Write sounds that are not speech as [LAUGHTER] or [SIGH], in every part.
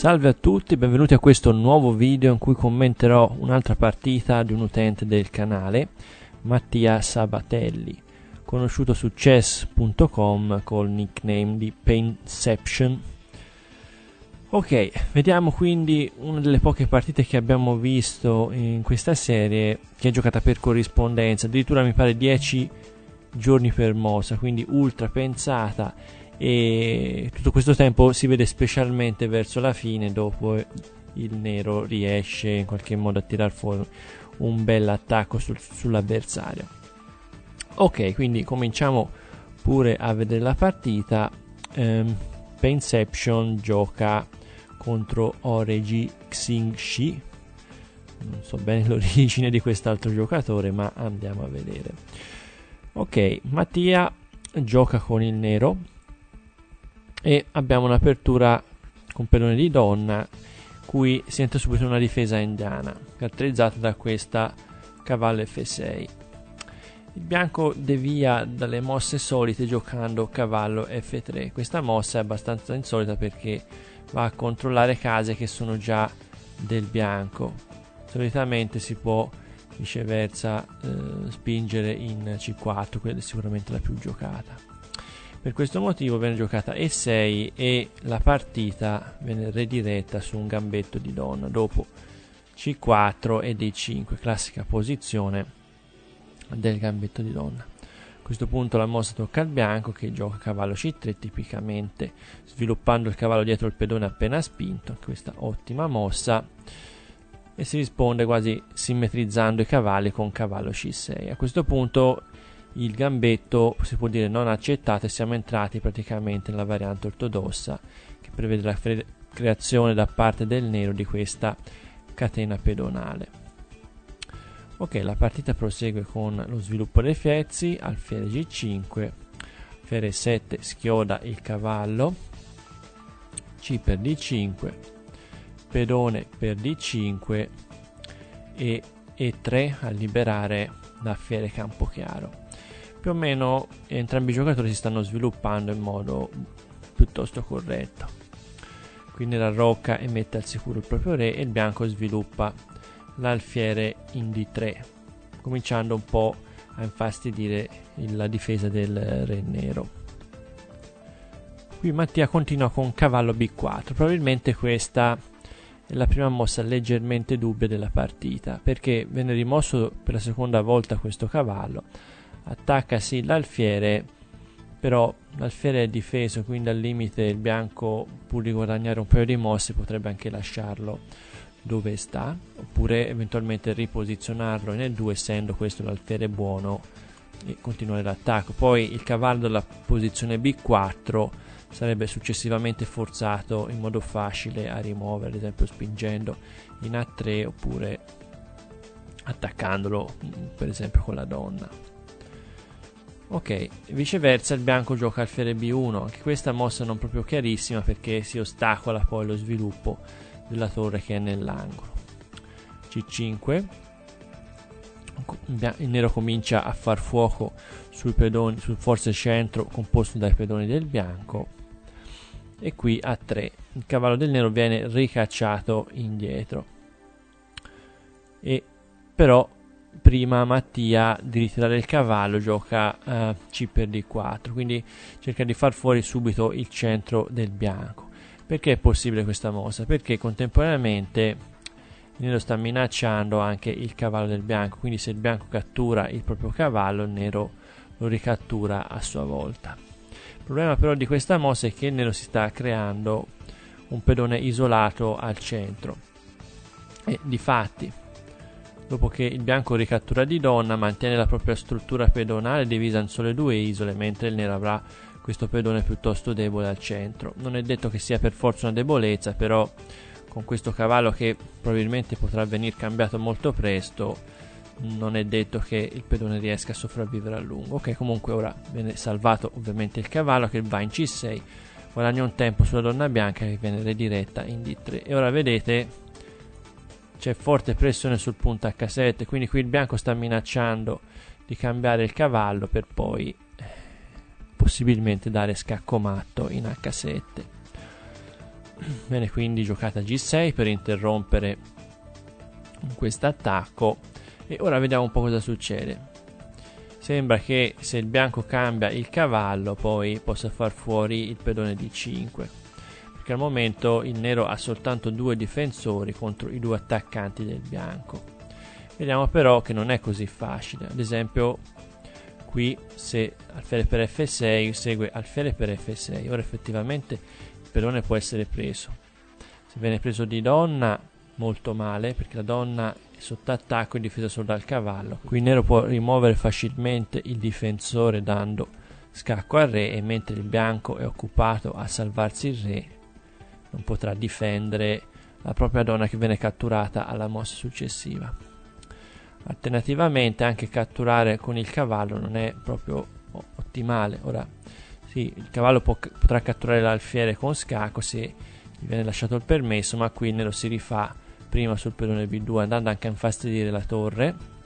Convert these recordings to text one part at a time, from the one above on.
Salve a tutti, benvenuti a questo nuovo video in cui commenterò un'altra partita di un utente del canale, Mattia Sabatelli, conosciuto su chess.com col nickname di Painception. Ok, vediamo quindi una delle poche partite che abbiamo visto in questa serie che è giocata per corrispondenza, addirittura mi pare 10 giorni per mossa, quindi ultra pensata e tutto questo tempo si vede specialmente verso la fine dopo il nero riesce in qualche modo a tirar fuori un bel attacco sul, sull'avversario. Ok quindi cominciamo pure a vedere la partita. Um, Painception gioca contro Oregi Xingxi. Non so bene [LAUGHS] l'origine di quest'altro giocatore ma andiamo a vedere. Ok Mattia gioca con il nero e abbiamo un'apertura con pedone di donna cui si entra subito una difesa indiana caratterizzata da questa cavallo F6 il bianco devia dalle mosse solite giocando cavallo F3 questa mossa è abbastanza insolita perché va a controllare case che sono già del bianco. Solitamente si può viceversa eh, spingere in C4 quella è sicuramente la più giocata per questo motivo viene giocata E6 e la partita viene rediretta su un gambetto di donna dopo C4 e D5, classica posizione del gambetto di donna. A questo punto la mossa tocca al bianco che gioca cavallo C3 tipicamente sviluppando il cavallo dietro il pedone appena spinto, questa ottima mossa e si risponde quasi simmetrizzando i cavalli con cavallo C6. A questo punto il gambetto si può dire non accettato e siamo entrati praticamente nella variante ortodossa che prevede la creazione da parte del nero di questa catena pedonale. Ok, la partita prosegue con lo sviluppo dei fezzi, alfiere G5, alfiere 7 schioda il cavallo, C per D5, pedone per D5 e E3 a liberare l'alfiere campo chiaro più o meno entrambi i giocatori si stanno sviluppando in modo piuttosto corretto. Quindi la rocca e mette al sicuro il proprio re e il bianco sviluppa l'alfiere in D3, cominciando un po' a infastidire la difesa del re nero. Qui Mattia continua con cavallo B4, probabilmente questa è la prima mossa leggermente dubbia della partita, perché venne rimosso per la seconda volta questo cavallo, attacca sì l'alfiere però l'alfiere è difeso quindi al limite il bianco pur di guadagnare un paio di mosse potrebbe anche lasciarlo dove sta oppure eventualmente riposizionarlo nel 2 essendo questo l'alfiere buono e continuare l'attacco. Poi il cavallo dalla posizione B4 sarebbe successivamente forzato in modo facile a rimuovere ad esempio spingendo in A3 oppure attaccandolo per esempio con la donna Ok, viceversa il bianco gioca alfiere B1, anche questa mossa non proprio chiarissima perché si ostacola poi lo sviluppo della torre che è nell'angolo. C5, il nero comincia a far fuoco sui pedoni, sul forze centro composto dai pedoni del bianco. E qui a 3 il cavallo del nero viene ricacciato indietro. E però prima Mattia di ritirare il cavallo gioca uh, C per D4 quindi cerca di far fuori subito il centro del bianco. Perché è possibile questa mossa? perché contemporaneamente nero sta minacciando anche il cavallo del bianco. Quindi se il bianco cattura il proprio cavallo il nero lo ricattura a sua volta. Il problema però di questa mossa è che il nero si sta creando un pedone isolato al centro. E di Dopo che il bianco ricattura di donna, mantiene la propria struttura pedonale divisa in sole due isole, mentre il nero avrà questo pedone piuttosto debole al centro. Non è detto che sia per forza una debolezza, però con questo cavallo che probabilmente potrà venire cambiato molto presto, non è detto che il pedone riesca a sopravvivere a lungo. Ok, comunque ora viene salvato ovviamente il cavallo che va in C6, guadagna un tempo sulla donna bianca che viene rediretta in D3. E ora vedete c'è forte pressione sul punto H7, quindi qui il bianco sta minacciando di cambiare il cavallo per poi eh, possibilmente dare scacco matto in H7. Bene, quindi giocata G6 per interrompere questo attacco e ora vediamo un po' cosa succede. Sembra che se il bianco cambia il cavallo poi possa far fuori il pedone D5 che al momento il nero ha soltanto due difensori contro i due attaccanti del bianco. Vediamo però che non è così facile, ad esempio qui se alfiere per F6 segue alfiere per F6, ora effettivamente il pedone può essere preso. Se viene preso di donna molto male perché la donna è sotto attacco e difesa solo dal cavallo, qui il nero può rimuovere facilmente il difensore dando scacco al re e mentre il bianco è occupato a salvarsi il re non potrà difendere la propria donna che viene catturata alla mossa successiva. Alternativamente anche catturare con il cavallo non è proprio ottimale. Ora sì, il cavallo può, potrà catturare l'alfiere con scacco se gli viene lasciato il permesso, ma qui il nero si rifà prima sul pedone B2 andando anche a infastidire la torre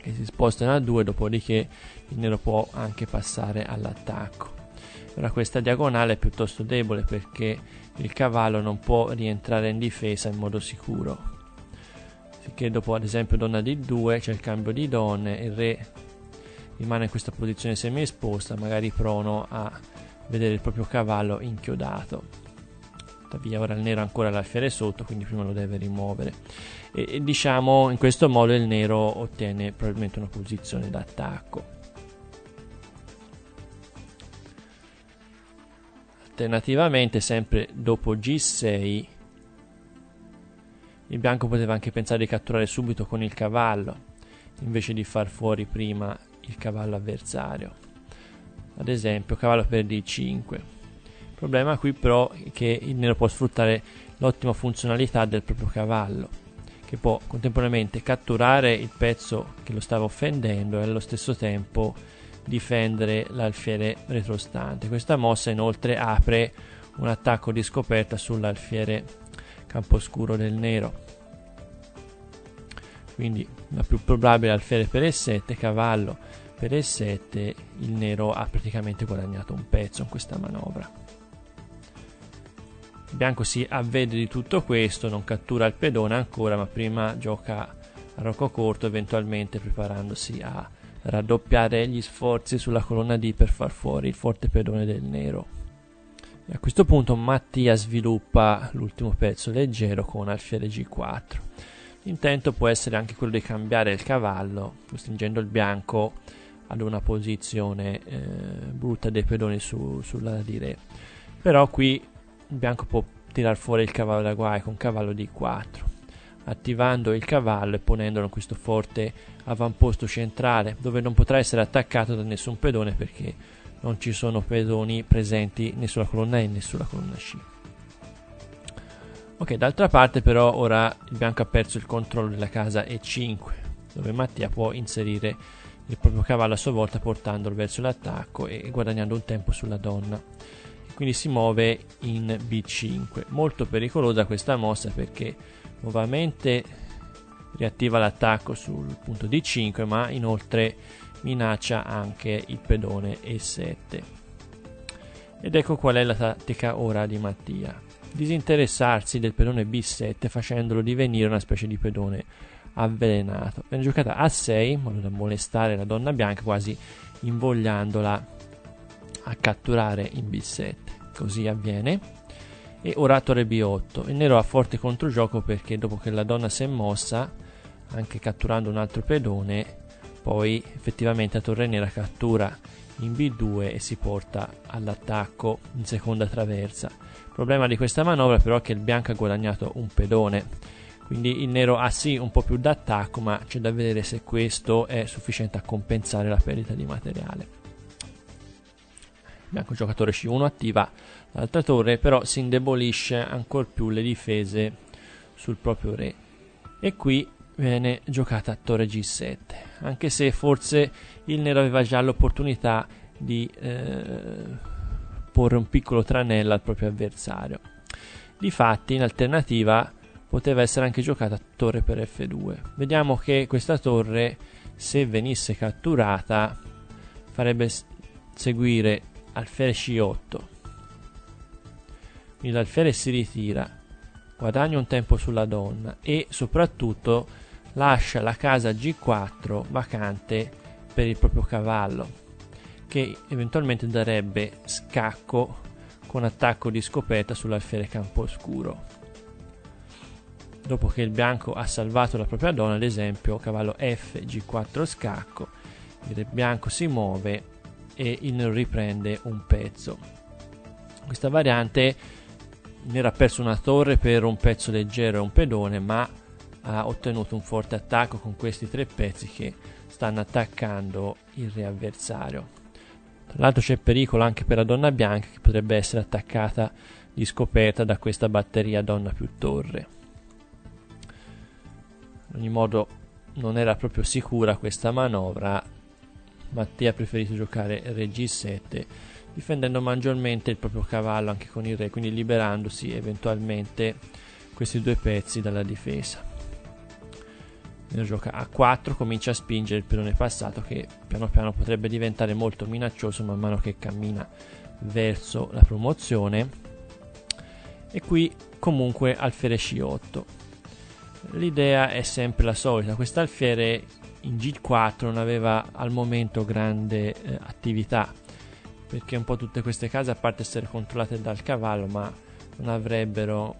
che si sposta in A2 dopodiché il nero può anche passare all'attacco ora questa diagonale è piuttosto debole perché il cavallo non può rientrare in difesa in modo sicuro. Sicché dopo ad esempio donna D2 c'è il cambio di donne il re rimane in questa posizione semi esposta magari prono a vedere il proprio cavallo inchiodato. Tuttavia ora il nero ha ancora l'alfiere sotto quindi prima lo deve rimuovere. E, e diciamo in questo modo il nero ottiene probabilmente una posizione d'attacco alternativamente sempre dopo g6 il bianco poteva anche pensare di catturare subito con il cavallo invece di far fuori prima il cavallo avversario. Ad esempio cavallo per d5 il problema qui però è che il nero può sfruttare l'ottima funzionalità del proprio cavallo, che può contemporaneamente catturare il pezzo che lo stava offendendo e allo stesso tempo difendere l'alfiere retrostante. Questa mossa inoltre apre un attacco di scoperta sull'alfiere camposcuro del nero. Quindi la più probabile alfiere per E7, cavallo per E7, il nero ha praticamente guadagnato un pezzo in questa manovra. Il bianco si avvede di tutto questo, non cattura il pedone ancora, ma prima gioca a rocco corto, eventualmente preparandosi a raddoppiare gli sforzi sulla colonna D per far fuori il forte pedone del nero. E a questo punto Mattia sviluppa l'ultimo pezzo leggero con alfiere G4. L'intento può essere anche quello di cambiare il cavallo, costringendo il bianco ad una posizione eh, brutta dei pedoni su, sulla di re. Però qui il bianco può tirar fuori il cavallo da guai con cavallo di 4 attivando il cavallo e ponendolo in questo forte avamposto centrale dove non potrà essere attaccato da nessun pedone perché non ci sono pedoni presenti né sulla colonna E né sulla colonna C. Ok d'altra parte però ora il bianco ha perso il controllo della casa E5 dove Mattia può inserire il proprio cavallo a sua volta portandolo verso l'attacco e guadagnando un tempo sulla donna. Quindi si muove in B5 molto pericolosa questa mossa perché nuovamente riattiva l'attacco sul punto D5 ma inoltre minaccia anche il pedone E7 ed ecco qual è la tattica ora di Mattia. Disinteressarsi del pedone B7 facendolo divenire una specie di pedone avvelenato. Viene giocata a 6 in modo da molestare la donna bianca quasi invogliandola a catturare in B7 così avviene e ora torre B8 il nero ha forte controgioco perché dopo che la donna si è mossa anche catturando un altro pedone poi effettivamente la torre nera cattura in B2 e si porta all'attacco in seconda traversa. Il problema di questa manovra però è che il bianco ha guadagnato un pedone. Quindi il nero ha sì un po' più d'attacco ma c'è da vedere se questo è sufficiente a compensare la perdita di materiale bianco giocatore C1 attiva l'altra torre però si indebolisce ancora più le difese sul proprio re. E qui viene giocata torre G7 anche se forse il nero aveva già l'opportunità di eh, porre un piccolo tranello al proprio avversario. Difatti in alternativa poteva essere anche giocata torre per F2 vediamo che questa torre se venisse catturata farebbe seguire alfiere C8 quindi l'alfiere si ritira guadagna un tempo sulla donna e soprattutto lascia la casa G4 vacante per il proprio cavallo che eventualmente darebbe scacco con attacco di scoperta sull'alfiere camposcuro dopo che il bianco ha salvato la propria donna ad esempio cavallo F G4 scacco il bianco si muove e il riprende un pezzo questa variante nero ha perso una torre per un pezzo leggero e un pedone, ma ha ottenuto un forte attacco con questi tre pezzi che stanno attaccando il re avversario. Tra l'altro c'è pericolo anche per la donna bianca che potrebbe essere attaccata di scoperta da questa batteria donna più torre. In ogni modo non era proprio sicura questa manovra. Mattia ha preferito giocare re G7 difendendo maggiormente il proprio cavallo anche con il re, quindi liberandosi eventualmente questi due pezzi dalla difesa. Nero gioca a 4, comincia a spingere il pedone passato che piano piano potrebbe diventare molto minaccioso man mano che cammina verso la promozione. E qui comunque alfiere C8. L'idea è sempre la solita, quest'alfiere in G4 non aveva al momento grande eh, attività perché un po' tutte queste case a parte essere controllate dal cavallo ma non avrebbero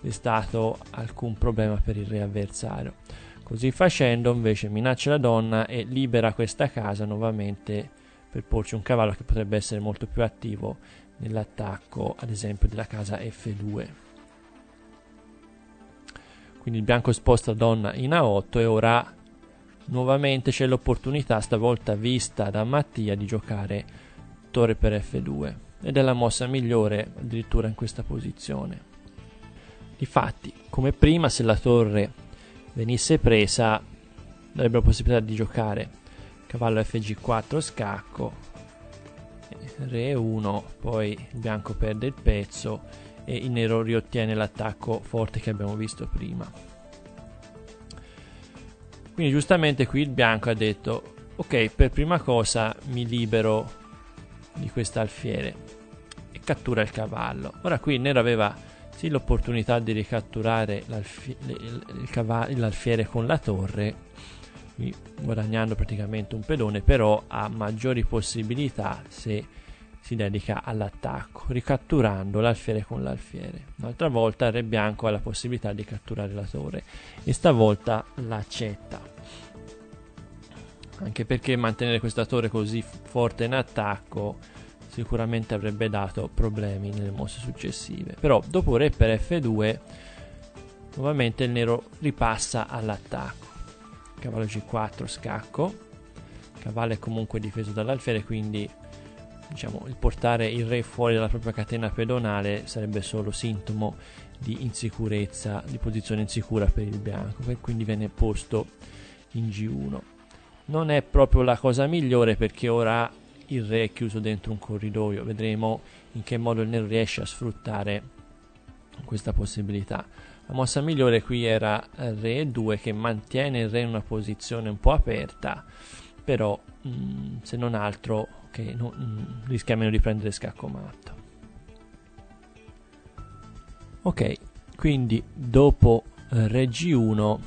destato mm, alcun problema per il re avversario. Così facendo invece minaccia la donna e libera questa casa nuovamente per porci un cavallo che potrebbe essere molto più attivo nell'attacco ad esempio della casa F2 quindi il bianco sposta donna in A8 e ora Nuovamente c'è l'opportunità, stavolta vista da Mattia, di giocare torre per F2 ed è la mossa migliore addirittura in questa posizione. Difatti, come prima, se la torre venisse presa, avrebbe la possibilità di giocare. Cavallo Fg4 scacco, re 1, poi il bianco perde il pezzo e il nero riottiene l'attacco forte che abbiamo visto prima. Quindi giustamente qui il bianco ha detto, ok, per prima cosa mi libero di quest'alfiere e cattura il cavallo. Ora qui il nero aveva sì l'opportunità di ricatturare l'alfiere con la torre, guadagnando praticamente un pedone, però ha maggiori possibilità se si dedica all'attacco, ricatturando l'alfiere con l'alfiere. Un'altra volta il re bianco ha la possibilità di catturare la torre e stavolta l'accetta. Anche perché mantenere questa torre così forte in attacco sicuramente avrebbe dato problemi nelle mosse successive. Però dopo re per F2 nuovamente il nero ripassa all'attacco. Cavallo G4 scacco. Cavallo è comunque difeso dall'alfiere quindi diciamo, il portare il re fuori dalla propria catena pedonale sarebbe solo sintomo di insicurezza, di posizione insicura per il bianco, che quindi viene posto in G1. Non è proprio la cosa migliore perché ora il re è chiuso dentro un corridoio, vedremo in che modo il nero riesce a sfruttare questa possibilità. La mossa migliore qui era re 2 che mantiene il re in una posizione un po' aperta, però mh, mm, se non altro che non, mm, rischia meno di prendere scacco matto. Ok, quindi dopo eh, Re G1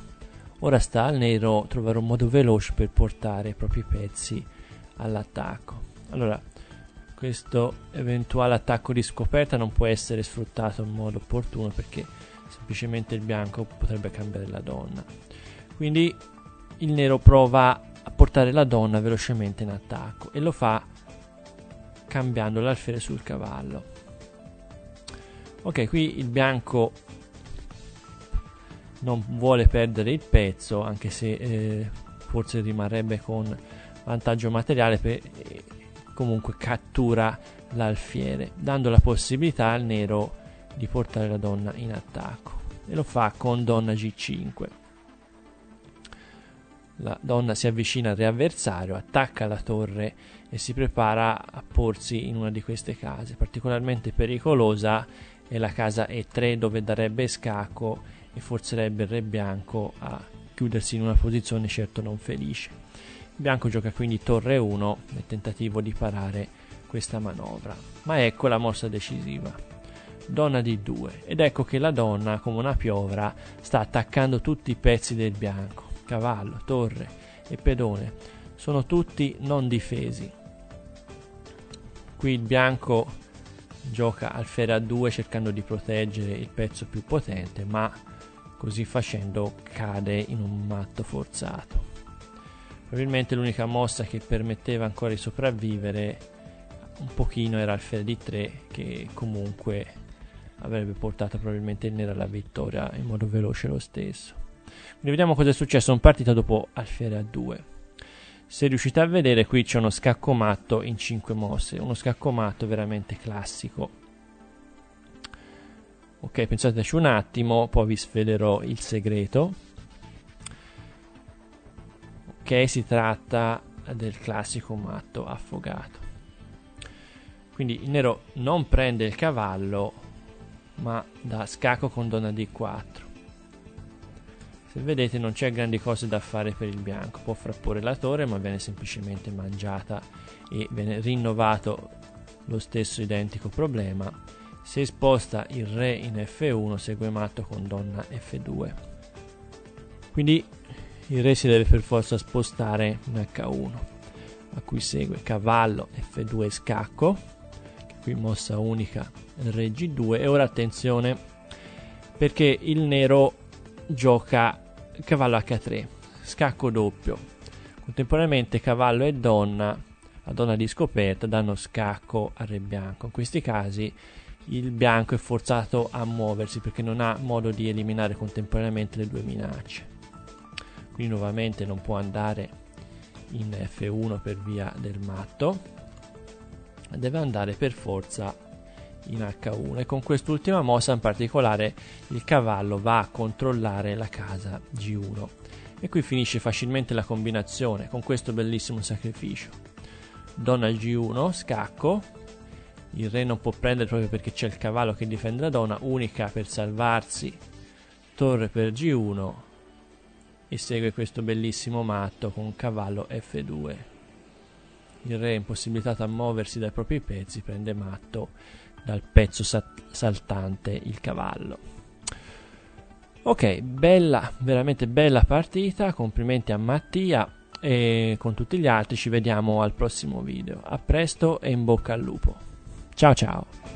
ora sta al nero trovare un modo veloce per portare i propri pezzi all'attacco. Allora, questo eventuale attacco di scoperta non può essere sfruttato in modo opportuno perché semplicemente il bianco potrebbe cambiare la donna. Quindi il nero prova a portare la donna velocemente in attacco e lo fa cambiando l'alfiere sul cavallo. Ok, qui il bianco non vuole perdere il pezzo, anche se eh, forse rimarrebbe con vantaggio materiale, per, eh, comunque cattura l'alfiere, dando la possibilità al nero di portare la donna in attacco. E lo fa con donna G5. La donna si avvicina al re avversario, attacca la torre e si prepara a porsi in una di queste case. Particolarmente pericolosa è la casa E3 dove darebbe scacco e forzerebbe il re bianco a chiudersi in una posizione certo non felice. Bianco gioca quindi torre 1 nel tentativo di parare questa manovra. Ma ecco la mossa decisiva. Donna di 2 ed ecco che la donna, come una piovra, sta attaccando tutti i pezzi del bianco. Cavallo, torre e pedone sono tutti non difesi. Qui il bianco gioca alfiere a 2 cercando di proteggere il pezzo più potente, ma così facendo cade in un matto forzato. Probabilmente l'unica mossa che permetteva ancora di sopravvivere un pochino era alfiere di 3 che comunque avrebbe portato probabilmente il nero alla vittoria in modo veloce lo stesso. Quindi vediamo cosa è successo in partita dopo alfiere a 2. Se riuscite a vedere qui c'è uno scacco matto in 5 mosse, uno scacco matto veramente classico. Ok, pensateci un attimo, poi vi svelerò il segreto. Ok, si tratta del classico matto affogato. Quindi il nero non prende il cavallo, ma da scacco con donna d4 se vedete non c'è grandi cose da fare per il bianco. Può frapporre la torre ma viene semplicemente mangiata e viene rinnovato lo stesso identico problema. Se sposta il re in f1 segue matto con donna f2 quindi il re si deve per forza spostare in h1 a cui segue cavallo f2 scacco qui mossa unica re g2 e ora attenzione perché il nero gioca cavallo H3, scacco doppio. Contemporaneamente cavallo e donna, la donna di scoperta, danno scacco al re bianco. In questi casi il bianco è forzato a muoversi perché non ha modo di eliminare contemporaneamente le due minacce. Quindi nuovamente non può andare in F1 per via del matto, deve andare per forza in H1 e con quest'ultima mossa in particolare il cavallo va a controllare la casa G1 e qui finisce facilmente la combinazione con questo bellissimo sacrificio. Donna G1 scacco. Il re non può prendere proprio perché c'è il cavallo che difende la donna. Unica per salvarsi. Torre per G1 e segue questo bellissimo matto con cavallo F2 il re impossibilitato a muoversi dai propri pezzi prende matto dal pezzo saltante il cavallo. Ok, bella, veramente bella partita, complimenti a Mattia e con tutti gli altri ci vediamo al prossimo video. A presto e in bocca al lupo. Ciao ciao.